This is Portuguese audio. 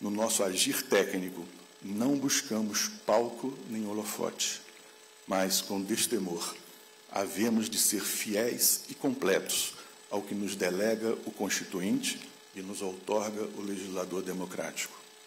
no nosso agir técnico, não buscamos palco nem holofote, mas com destemor, havemos de ser fiéis e completos ao que nos delega o Constituinte e nos outorga o legislador democrático.